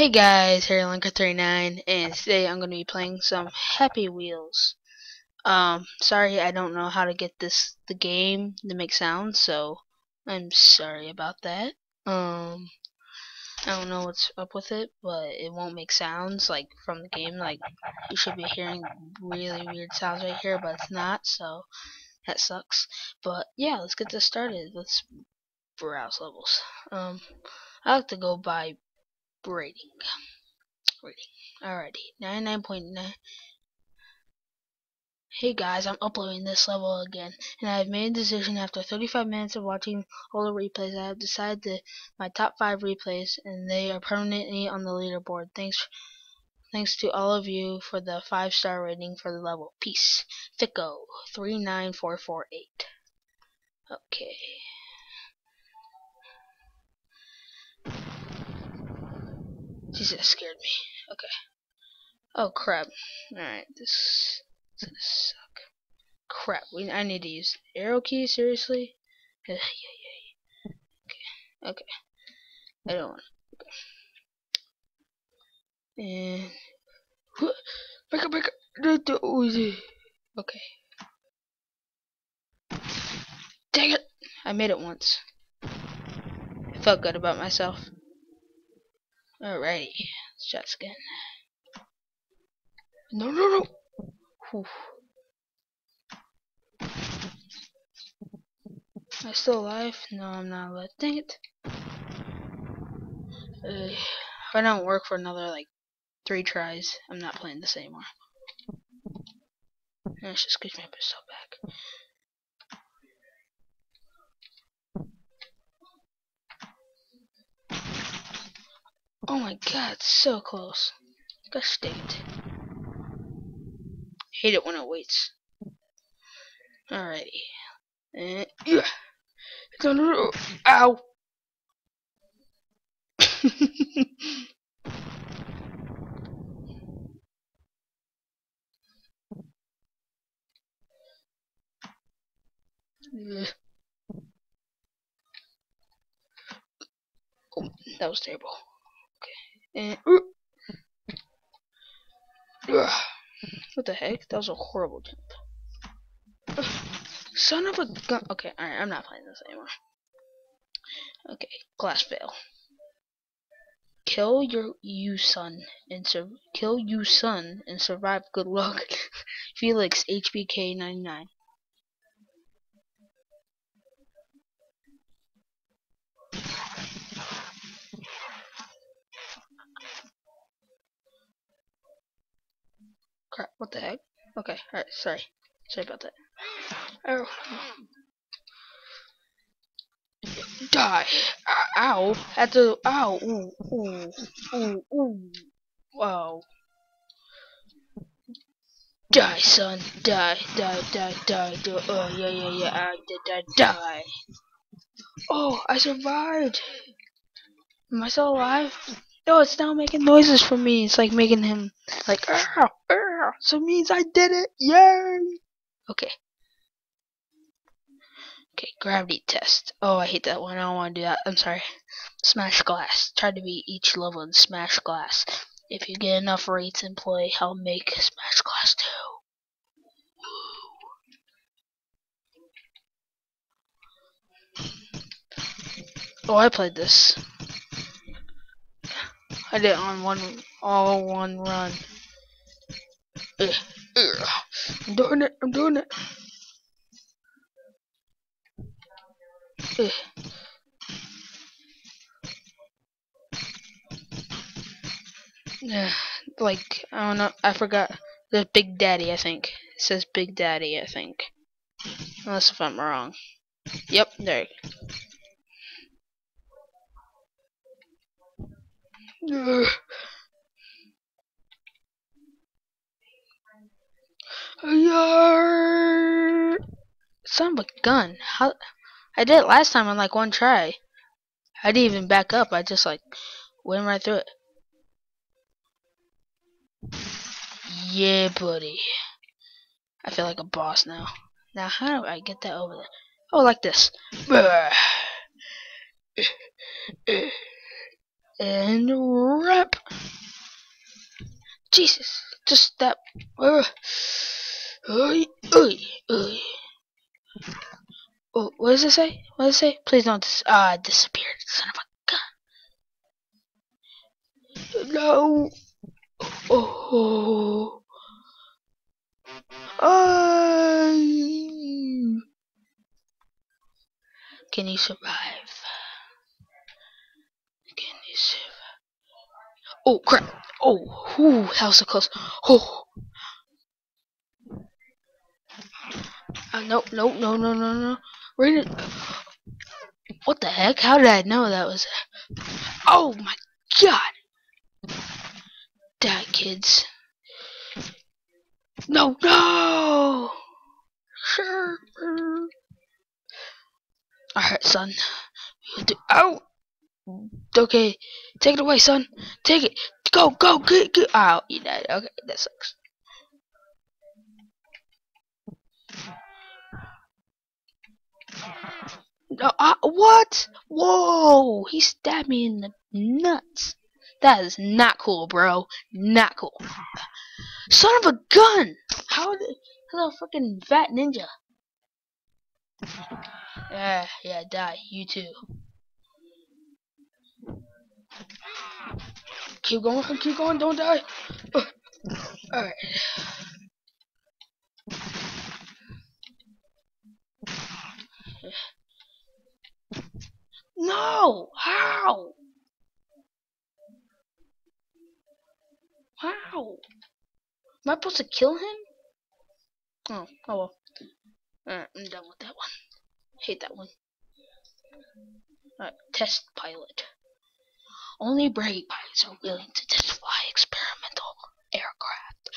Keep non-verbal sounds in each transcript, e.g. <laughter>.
Hey guys, hairylunker39, and today I'm going to be playing some Happy Wheels. Um, sorry I don't know how to get this the game to make sounds, so I'm sorry about that. Um, I don't know what's up with it, but it won't make sounds like from the game. Like you should be hearing really weird sounds right here, but it's not, so that sucks. But yeah, let's get this started. Let's browse levels. Um, I like to go by rating. Rating. Alrighty. 99.9. Hey guys, I'm uploading this level again, and I have made a decision after 35 minutes of watching all the replays. I have decided to my top 5 replays, and they are permanently on the leaderboard. Thanks thanks to all of you for the 5 star rating for the level. Peace. Fico 39448. Okay. Jesus, that scared me. Okay. Oh crap. Alright, this is gonna suck. Crap, we I need to use arrow key, seriously? <sighs> Okay. Okay. I don't want to. okay. And back up, back up. Oh, okay. Dang it! I made it once. I felt good about myself. Alrighty, let's try again. No, no, no! Whew. Am I still alive? No, I'm not alive. Dang it. If I don't work for another, like, three tries, I'm not playing this anymore. Let's just get my pistol back. Oh my god, so close. Gosh dang it. Hate it when it waits. Alrighty. And yeah. It's on the roof. Ow. <laughs> oh, that was terrible. And uh, eh, <sighs> what the heck? That was a horrible jump. <sighs> Son of a gun. Okay, all right. I'm not playing this anymore. Okay, glass fail. Kill your you son and sur kill you son and survive. Good luck, <laughs> Felix HBK99. Crap, what the heck? Okay, alright, sorry. Sorry about that. Oh. Die! Ow! Had to. Ow! Ooh! Ooh! Ooh! Ooh! Wow! Die, son! Die! Die! Die! Die! die. Oh yeah! Yeah! Yeah! I did die! Die! Oh! I survived! Am I still alive? No, it's now making noises for me. It's like making him like. Ow! So it means I did it. Yay! Okay. Okay, gravity test. Oh, I hate that one. I don't want to do that. I'm sorry. Smash glass. Try to beat each level in Smash glass. If you get enough rates in play, I'll make Smash glass too. Oh, I played this. I did it on one, all one run. I'm doing it. I'm doing it. Yeah, <sighs> like I don't know. I forgot the Big Daddy. I think it says Big Daddy. I think, unless if I'm wrong. Yep, there. Ugh. <sighs> <sighs> Son of a gun. How I did it last time on like one try. I didn't even back up. I just like went right through it. Yeah, buddy. I feel like a boss now. Now, how do I get that over there? Oh, like this. <sighs> And wrap. Jesus. Just step. Oh, what does it say? What does it say? Please don't dis uh, disappear, son of a gun. No. Oh. Uh, can you survive? Can you survive? Oh crap! Oh, whew, that was so close. Oh. <sighs> Uh, no, no, no, no, no, no. Where did? What the heck? How did I know that was? Oh my god! Die, kids. No, no! Sure. Alright, son. Oh! Okay. Take it away, son. Take it. Go, go, get, get. Oh, you died. Okay, that sucks. Uh, what? Whoa! He stabbed me in the nuts. That is not cool, bro. Not cool. Son of a gun! How did hello fucking fat ninja? Yeah, yeah, die. You too. Keep going, keep going, don't die. Alright. No! How? How? Am I supposed to kill him? Oh, oh well. Alright, I'm done with that one. Hate that one. Alright, test pilot. Only brave pilots are willing to test fly experimental aircraft.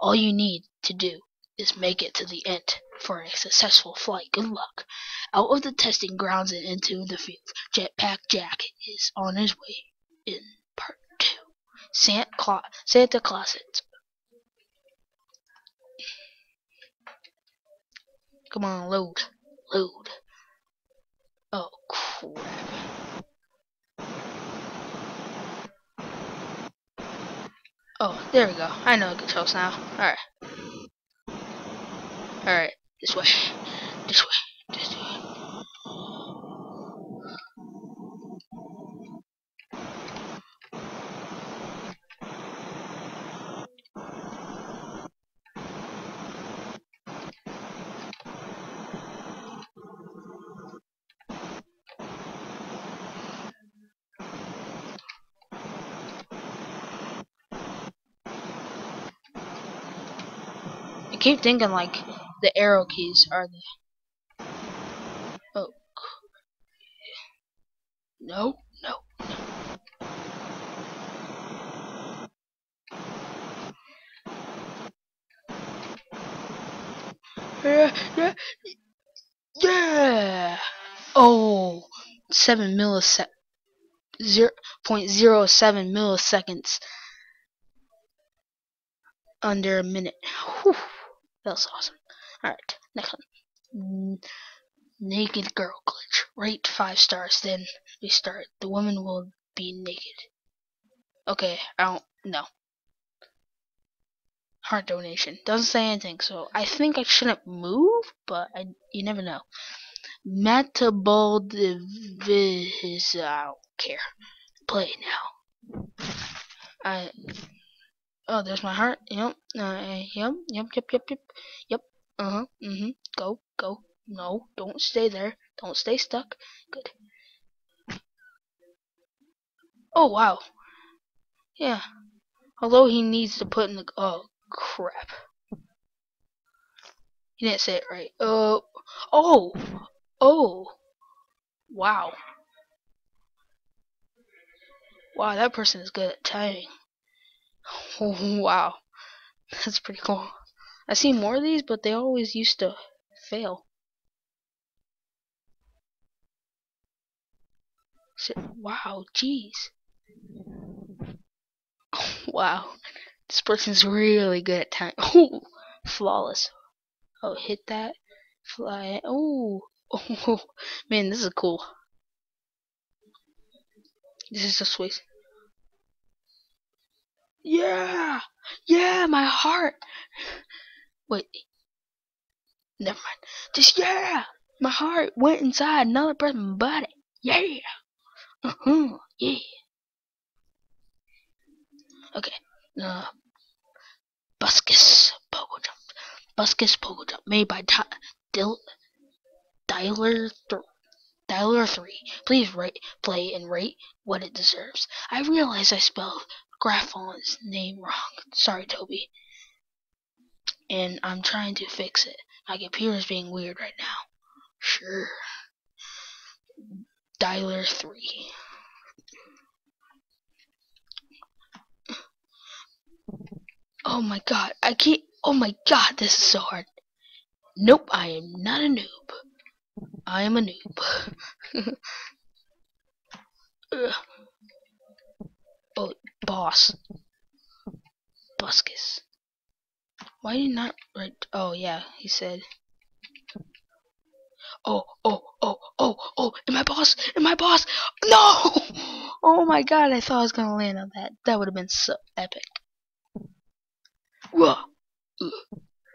All you need to do is make it to the end for a successful flight. Good luck. Out of the testing grounds and into the field, Jetpack Jack is on his way in part two. Santa, Cla Santa Closet. Come on, load. Load. Oh, crap. Oh, there we go. I know controls now. Alright. Alright, this way. This way. This way. I keep thinking like the arrow keys are the. Oh. No, no. Yeah, yeah. Oh, seven millisec, zero point zero seven milliseconds under a minute. Whew, that was awesome. Alright, next one. Naked girl glitch. Rate five stars, then we start. The woman will be naked. Okay, I don't know. Heart donation. Doesn't say anything, so I think I shouldn't move, but I you never know. Metabol divis I don't care. Play now. I Oh, there's my heart. Yep. Uh, yep. Yep. Yep. Yep. Yep. Yep. Uh huh. Mhm. Go. Go. No. Don't stay there. Don't stay stuck. Good. Oh wow. Yeah. Although he needs to put in the. Oh crap. He didn't say it right. Oh. Oh. Oh. Wow. Wow, that person is good at timing. <laughs> Wow. That's pretty cool. I see more of these, but they always used to fail. Wow, jeez. <laughs> Wow. This person's really good at time. <laughs> Oh, flawless. Oh, hit that. Fly. Oh, oh, man, this is cool. This is so sweet. Yeah! yeah, my heart. Wait, never mind. Just yeah, my heart went inside another person's body. Yeah, uh huh, yeah. Okay, uh, Buskus Pogo Jump. Buskus Pogo Jump, made by Dil Dialer Dialer 3. Please rate, play, and rate what it deserves. I realize I spelled Graffon's name wrong. Sorry, Toby. And I'm trying to fix it. My computer's being weird right now. Sure. Dialer 3. Oh my god, I can't. Oh my god, this is so hard. Nope, I am not a noob. I am a noob. <laughs> boss. Buskus. Why did not write? Oh, yeah, he said. Oh, oh, oh, oh, oh, and my boss, and my boss. No! <laughs> Oh my god, I thought I was gonna land on that. That would have been so epic. Whoa.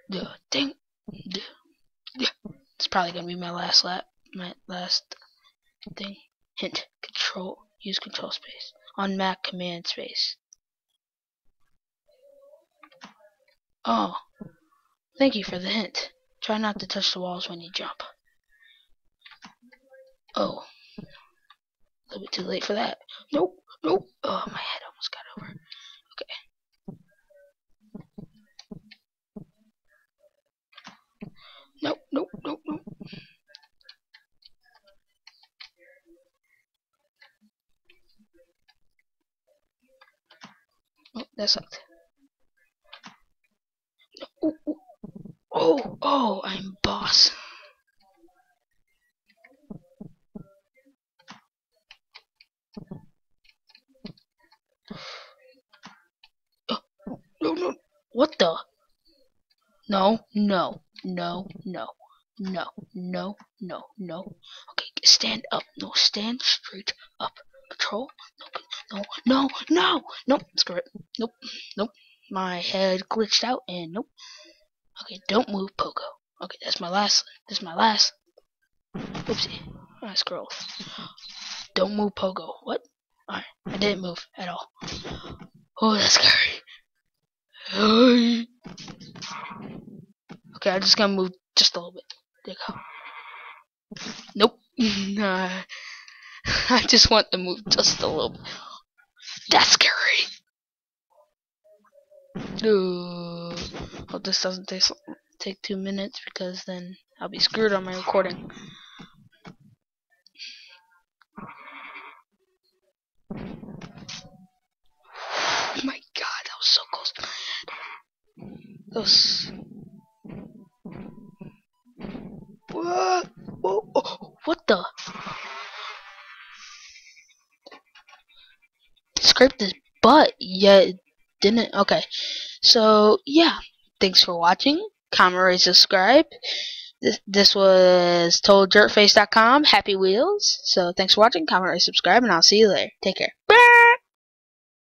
The thing. It's probably gonna be my last lap. My last thing. Hint. Control. Use control space. On Mac command space. Oh. Thank you for the hint. Try not to touch the walls when you jump. Oh. A little bit too late for that. Nope. Nope. Oh, my head almost got over. Okay. Nope, nope, nope, nope. Oh, uh, that sucked. No, oh, oh, oh, I'm boss. Oh, no, no, what the? No, no no, no, no, no, no, no. Okay, stand up. No, stand straight up. Control. No, no, no, no. Nope, screw it. Nope, nope. My head glitched out and nope. Okay, don't move, Pogo. Okay, that's my last. That's my last. Oopsie. I scrolled. Don't move, Pogo. What? Alright, I didn't move at all. Oh, that's scary. Okay, I'm just gonna move just a little bit. There you go. Nope. <laughs> nah. <laughs> I just want to move just a little bit. That's scary. Ooh. Hope this doesn't take take two minutes because then I'll be screwed on my recording. Oh my god, that was so close. That was what? Oh, oh, what the? Scraped his butt, yet didn't. Okay, so yeah, thanks for watching. Comment, rate, subscribe. This, this was totaljerkface.com. Happy Wheels. So thanks for watching. Comment, rate, subscribe, and I'll see you later. Take care.